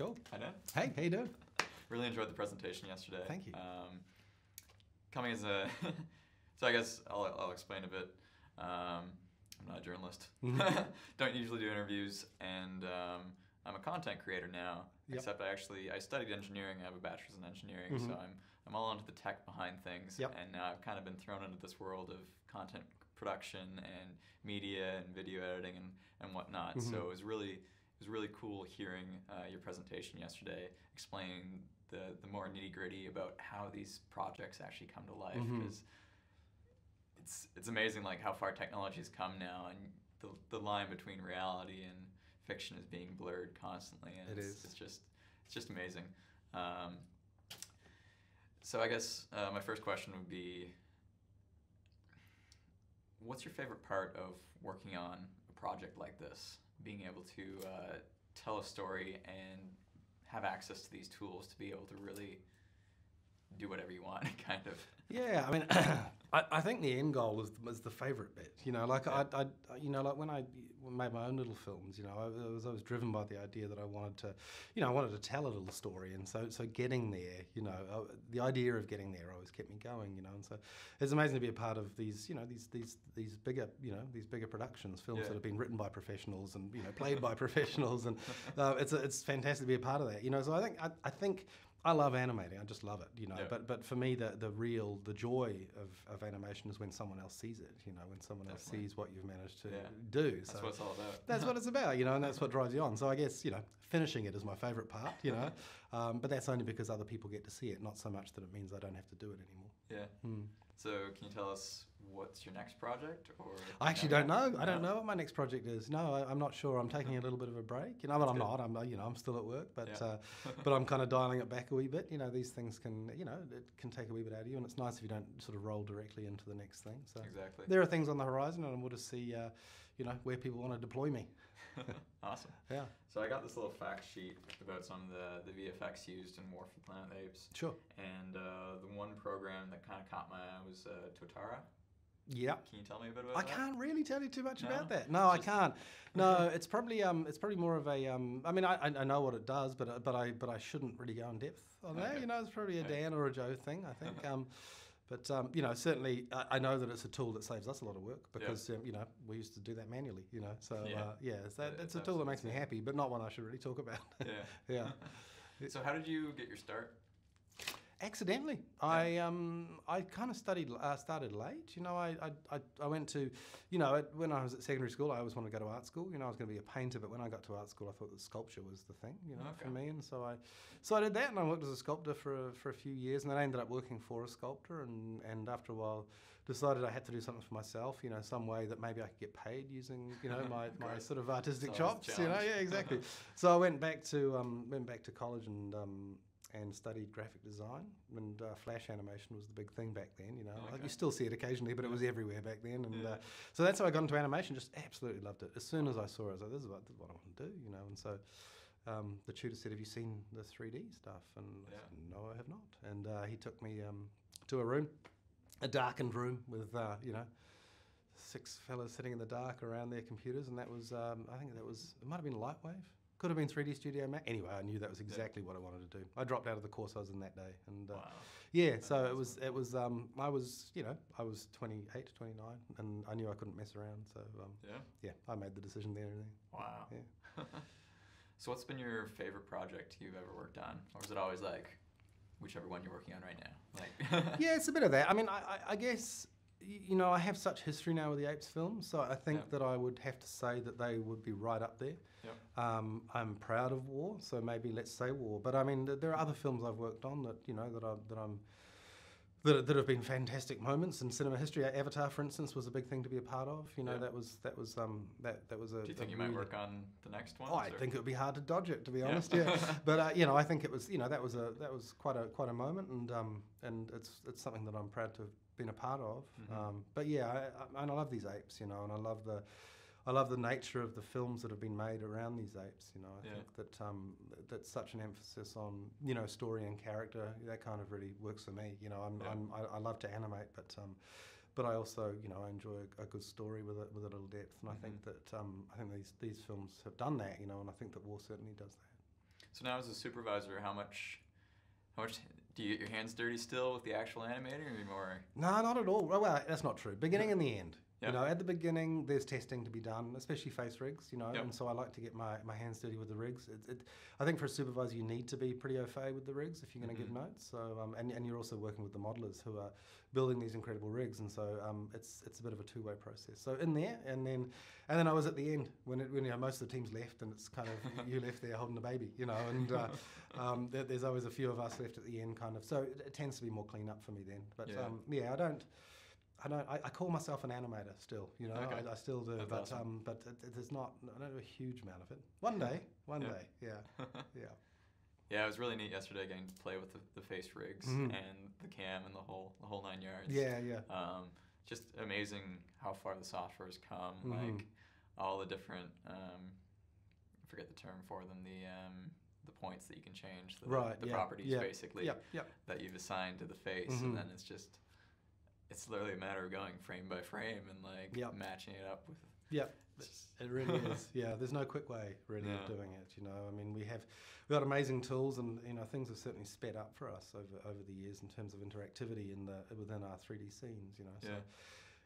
Cool. Hi, Dan. Hey, how you doing? Really enjoyed the presentation yesterday. Thank you. Um, coming as a, so I guess I'll, I'll explain a bit. Um, I'm not a journalist. Mhm. Don't usually do interviews, and um, I'm a content creator now. Yep. Except I actually I studied engineering. I have a bachelor's in engineering, so Mhm. I'm I'm all into the tech behind things. Yep. And now I've kind of been thrown into this world of content production and media and video editing and and whatnot. Mhm. So it was really was really cool hearing uh, your presentation yesterday, explaining the the more nitty gritty about how these projects actually come to life because it's it's amazing like how far technology has come now and the, the line between reality and fiction is being blurred constantly and It it's, is. it's just it's just amazing. Um, so i guess uh, my first question would be what's your favorite part of working on a project like this being able to uh, tell a story and have access to these tools to be able to really do whatever you want kind of Yeah, I mean, I, I think the end goal is, is the favourite bit. You know, like Yeah. I, I, you know, like when I made my own little films, you know, I was I was driven by the idea that I wanted to, you know, I wanted to tell a little story, and so so getting there, you know, uh, the idea of getting there always kept me going, you know, and so it's amazing to be a part of these, you know, these these these bigger, you know, these bigger productions, films Yeah. that have been written by professionals and you know played by professionals, and uh, it's it's fantastic to be a part of that, you know. So I think I, I think. I love animating. I just love it, you know. Yeah. But but for me, the the real the joy of, of animation is when someone else sees it. You know, when someone else sees what you've managed to Yeah. do. that's so what it's all about that's what it's about, you know, and that's what drives you on. So I guess you know, finishing it is my favourite part, you know. um, but that's only because other people get to see it, not so much that it means I don't have to do it anymore. yeah Hmm. So can you tell us what's your next project? Or I actually don't know. I don't know what my next project is. No, I, I'm not sure. I'm taking a little bit of a break. You know, but I'm Good. not. I'm you know I'm still at work, but Yeah. uh, but I'm kind of dialing it back a wee bit. You know, these things can you know it can take a wee bit out of you, and it's nice if you don't sort of roll directly into the next thing. So exactly. there are things on the horizon, and we'll just see. Uh, you know where people want to deploy me. awesome. Yeah, So I got this little fact sheet about some of the, the VFX used in War for Planet Apes, sure. and uh, the one program that kind of caught my eye was uh, Totara. Yeah. Can you tell me a bit about I that? can't really tell you too much No? about that. No, I can't. No, it's probably um, it's probably more of a um. I mean, I, I know what it does, but uh, but I but I shouldn't really go in depth on that. You know, it's probably a Dan or a Joe thing. I think. Um, but um, you know, certainly I, I know that it's a tool that saves us a lot of work because um, you know we used to do that manually. You know, so Yeah. uh, yeah, it's, that, it's a tool that makes me happy, but not one I should really talk about. Yeah. Yeah. so how did you get your start? Accidentally, I um I kind of studied uh, started late. You know, I, I, I, went to, you know, when I was at secondary school, I always wanted to go to art school. You know, I was going to be a painter, but when I got to art school, I thought that sculpture was the thing. You know, for me, and so I, so I did that, and I worked as a sculptor for a, for a few years, and then I ended up working for a sculptor, and and after a while, decided I had to do something for myself. You know, some way that maybe I could get paid using you know my, my sort of artistic a chops. You know, yeah, exactly. so I went back to um went back to college and um and studied graphic design. And uh, flash animation was the big thing back then. You know, Like, Okay. you still see it occasionally, but it was everywhere back then. And Yeah. uh, so that's how I got into animation. Just absolutely loved it. As soon as I saw it, I was like, "This is what, this is what I want to do." You know, and so. Um, the tutor said, "Have you seen the 3D stuff?" And I said, "No, I have not." And uh, he took me um, to a room, a darkened room with uh, you know six fellas sitting in the dark around their computers, and that was um, I think that was it might have been Lightwave, could have been 3D Studio Max. Anyway, I knew that was exactly what I wanted to do. I dropped out of the course I was in that day, and uh, Wow. yeah, so it was it was um, I was you know I was 28 to 29, and I knew I couldn't mess around, so um, Yeah. yeah, I made the decision there and then. Wow. Yeah. so what's been your favorite project you've ever worked on, or is it always like whichever one you're working on right now? Like. yeah, it's a bit of that. I mean, I, I, I guess you know I have such history now with the Apes films, so I think that I would have to say that they would be right up there. Yep. Um, I'm proud of War, so maybe let's say War. But I mean, there are other films I've worked on that you know that I that I'm that, that have been fantastic moments in cinema history. Avatar, for instance, was a big thing to be a part of. You know, that was that was um that that was a. Do you think you might work on the next one? Oh, I think it would be hard to dodge it, to be Yeah. honest. Yeah, but uh, you know, I think it was, you know, that was a that was quite a quite a moment, and um, and it's it's something that I'm proud to been a part of. Mhm. Um, but yeah, I, I, and I love these apes, you know, and I love the. I love the nature of the films that have been made around these apes. You know, I Yeah. think that um, that's such an emphasis on you know story and character. That kind of really works for me. You know, I'm, Yeah. I'm I, I love to animate, but um, but I also you know I enjoy a, a good story with a, with a little depth, and I think Mm-hmm. that um, I think these these films have done that. You know, and I think that War certainly does that. So now as a supervisor, how much, how much do you get your hands dirty still with the actual animating, or are you more? No, not at all. Well that's not true. Beginning and the end. Yeah. You know, at the beginning, there's testing to be done, especially face rigs. You know, Yep. and so I like to get my, my hands dirty with the rigs. It, it, I think for a supervisor, you need to be pretty au fait with the rigs if you're going to Mhm. give notes. So, um, and, and you're also working with the modelers who are building these incredible rigs, and so um, it's it's a bit of a two way process. So in there, and then and then I was at the end when it, when you know, most of the teams left, and it's kind of you left there holding the baby, you know, and uh, um, there, there's always a few of us left at the end, kind of. So it, it tends to be more clean up for me then. But Yeah. um, yeah, I don't. I don't. I, I call myself an animator still. You know, Okay. I, I still do. That's but awesome. um, but it, there's not. I don't do a huge amount of it. One day, one Yeah. day. Yeah, yeah. yeah, it was really neat yesterday getting to play with the, the face rigs Mhm. and the cam and the whole the whole nine yards. Yeah, yeah. Um, just amazing how far the software's come. Mhm. Like all the different, um, I forget the term for them. The um, the points that you can change. The, Right, The yeah, properties yeah, basically yep. that you've assigned to the face, Mhm. and then it's just. It's literally a matter of going frame by frame and like Yep. matching it up with. Yep. It really is. Yeah, there's no quick way really No. of doing it. You know, I mean, we have we've got amazing tools, and you know, things have certainly sped up for us over over the years in terms of interactivity in the within our 3D scenes. You know, so Yeah.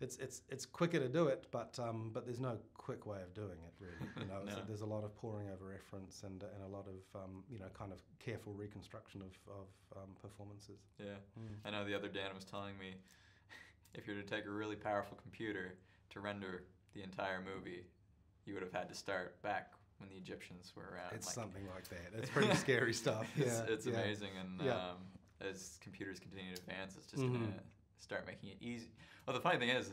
it's it's it's quicker to do it, but um, but there's no quick way of doing it really. You know, No. there's a lot of poring over reference and and a lot of um, you know kind of careful reconstruction of of um, performances. Yeah. Mm. I know the other Dan was telling me if you were to take a really powerful computer to render the entire movie, you would have had to start back when the Egyptians were around. It's like- something like that. It's pretty scary stuff. Yeah, it's, it's yeah. amazing, and Yeah. um, as computers continue to advance, it's just Mhm. gonna start making it easy. Well, the funny thing is,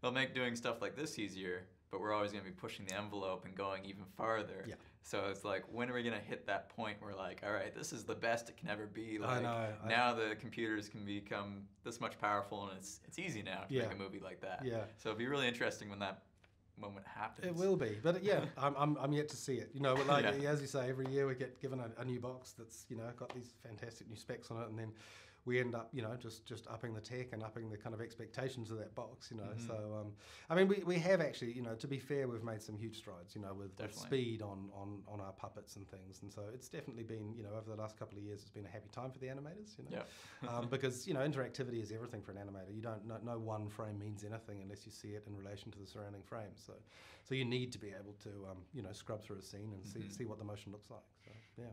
they'll make doing stuff like this easier, but we're always gonna be pushing the envelope and going even farther. Yeah. So it's like, when are we gonna hit that point where like, all right, this is the best it can ever be? I Like, know. I- now the computers can become this much powerful, and it's it's easy now to Yeah. make a movie like that. yeah. So it'd be really interesting when that moment happens. It will be, but yeah, I'm, I'm, I'm yet to see it. You know, like Yeah. as you say, every year we get given a, a new box that's you know got these fantastic new specs on it, and then we end up you know just just upping the tech and upping the kind of expectations of that box. You know, Mhm. so um, I mean we, we have actually you know to be fair, we've made some huge strides. You know, with, with speed on, on on our puppets and things, and so it's definitely been you know over the last couple of years, it's been a happy time for the animators. You know, Yeah. um, because you know interactivity is everything for an animator. You don't no, no one frame means anything unless you see it in relation to the surrounding frames. So, so you need to be able to um, you know scrub through a scene and see Mhm. see what the motion looks like. So yeah,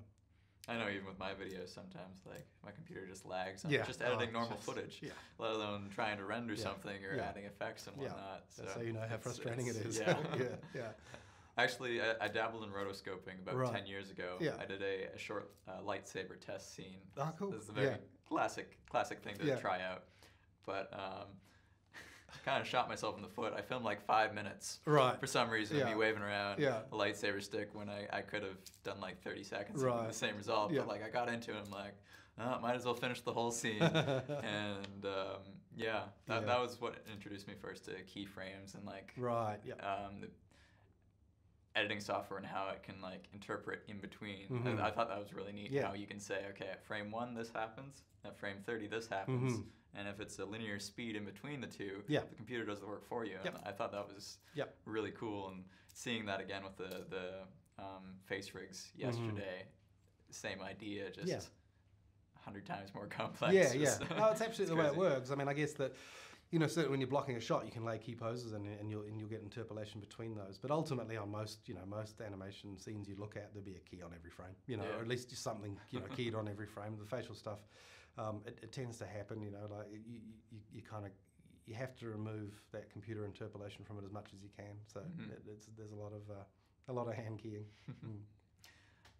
I know even with my videos sometimes like my computer just lags. I'm Yeah. just editing Oh, normal just- footage, yeah. let alone trying to render Yeah. something or Yeah. adding effects and Yeah. whatnot. That's how you know how frustrating it's- Yeah. yeah, yeah. Actually, I, I dabbled in rotoscoping about Right. 10 years ago. Yeah. I did a, a short uh, lightsaber test scene. Ah, cool. This is a very classic classic thing to try out. But um, kind of shot myself in the foot. I filmed like five minutes Right. for some reason Yeah. me waving around Yeah. a lightsaber stick when I, I could have done like 30 seconds Right. the same result. Yeah. But like I got into it, I'm like, oh, might as well finish the whole scene. and um, yeah, that, Yeah. that was what introduced me first to keyframes and like Right. Yeah. um, the editing software and how it can like interpret in between. Mhm. I, I thought that was really neat. Yeah. How you can say, okay, at frame one this happens, at frame thirty this happens, Mhm. And if it's a linear speed in between the two, Yeah. the computer does the work for you. Yep. And I thought that was Yep. really cool, and seeing that again with the the um, face rigs yesterday, same idea, just. Mm-hmm. Yeah. a Hundred times more complex. Yeah, yeah. No, it's absolutely the way it works. I mean, I guess that, you know, certainly when you're blocking a shot, you can lay key poses and, and you'll and you'll get interpolation between those. But ultimately, on most, you know, most animation scenes you look at, there'll be a key on every frame. You know, Yeah. or at least just something, you know, keyed on every frame. The facial stuff, um, it, it tends to happen. You know, like you you, you kind of you have to remove that computer interpolation from it as much as you can. So Mhm. it, it's, there's a lot of uh, a lot of hand keying. Mm.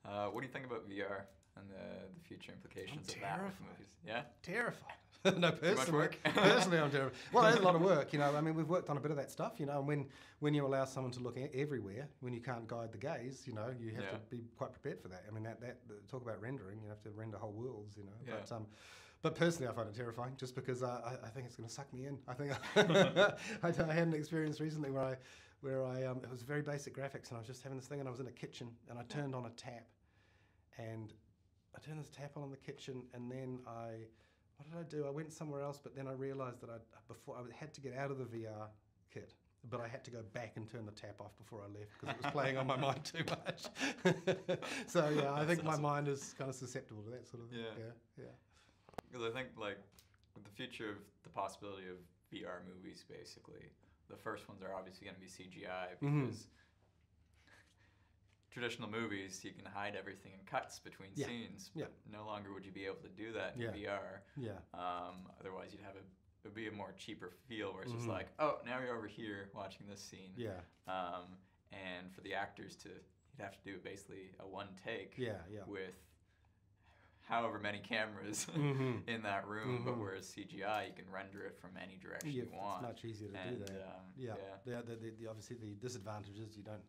Uh, what do you think about VR and the, the future implications of that with terrified. movies? Yeah. terrified. no, personally, work? personally, I'm terrified. Well, there's a lot of work, you know. I mean, we've worked on a bit of that stuff, you know. And when when you allow someone to look everywhere, when you can't guide the gaze, you know, you have Yeah. to be quite prepared for that. I mean, that that talk about rendering, you have to render whole worlds, you know. Yeah. But um, but personally, I find it terrifying, just because uh, I, I think it's going to suck me in. I think I, I had an experience recently where I where I um, it was very basic graphics, and I was just having this thing, and I was in a kitchen, and I turned on a tap, and I turned this tap on in the kitchen, and then I, what did I do? I went somewhere else, but then I realised that I before I had to get out of the VR kit, but I had to go back and turn the tap off before I left because it was playing on my mind too much. so yeah, I think my awesome. mind is kind of susceptible to that sort of thing. Yeah. yeah, yeah. Because I think like with the future of the possibility of VR movies, basically, the first ones are obviously going to be CGI Mhm. because traditional movies you can hide everything in cuts between Yeah. scenes. Yeah. But no longer would you be able to do that in Yeah. VR. yeah. Um, otherwise, you'd have a it would be a more cheaper feel where it's just Mhm. like, oh, now you're over here watching this scene. Yeah, Um, and for the actors to, you'd have to do basically a one take yeah, yeah. with however many cameras Mhm. in that room. But Mhm. whereas CGI, you can render it from any direction Yeah, you it's want. much easier to and, do that. Um, yeah, yeah. The, the, the, the, obviously the disadvantage is you don't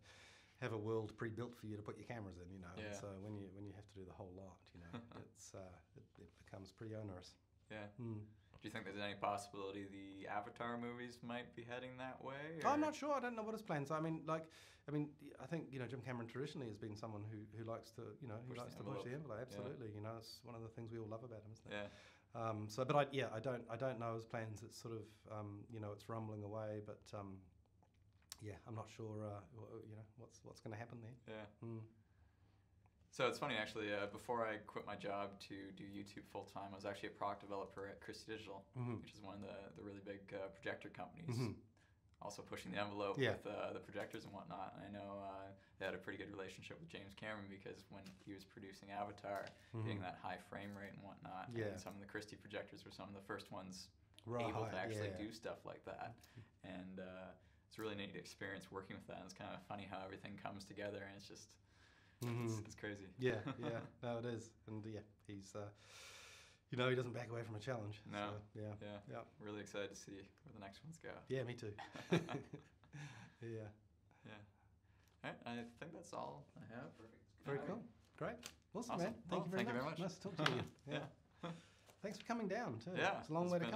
have a world pre-built for you to put your cameras in. You know, and so when you when you have to do the whole lot, you know, it's uh, it, it becomes pretty onerous. Yeah. Mm. Do you think there's any possibility the Avatar movies might be heading that way? I'm not sure. I don't know what his plans. are. I mean, like, I mean, I think you know Jim Cameron traditionally has been someone who, who likes to you know he Push likes to push the envelope. Absolutely, you know, it's one of the things we all love about him, isn't it? Yeah. Um, so, but I, yeah, I don't, I don't know his plans. It's sort of, um, you know, it's rumbling away, but um, yeah, I'm not sure, uh, you know, what's what's going to happen there. Yeah. Mm. So it's funny actually. Uh, before I quit my job to do YouTube full time, I was actually a product developer at Christie Digital, Mhm. which is one of the, the really big uh, projector companies. Mhm. Also pushing the envelope Yeah. with uh, the projectors and whatnot. And I know uh, they had a pretty good relationship with James Cameron because when he was producing Avatar, getting Mhm. that high frame rate and whatnot, Yeah. and some of the Christie projectors were some of the first ones Right, able to actually yeah. do stuff like that. And uh, it's a really neat experience working with that. And it's kind of funny how everything comes together, and it's just it's, Mhm. it's crazy. Yeah, yeah, no, it is, and yeah, he's, uh, you know, he doesn't back away from a challenge. No. so, yeah, Yeah, yeah, really excited to see where the next ones go. yeah, me too. yeah, Yeah. All right, I think that's all I have. Perfect. very cool, great, awesome, Awesome. man. Thank Well, you very thank you much. very much. Nice to talk to you. Yeah. Yeah. Thanks for coming down too. Yeah, it's a long it's way to come.